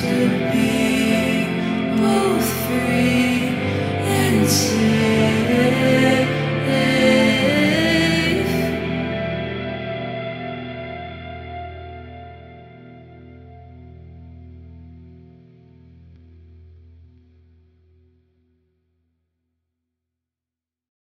to be both.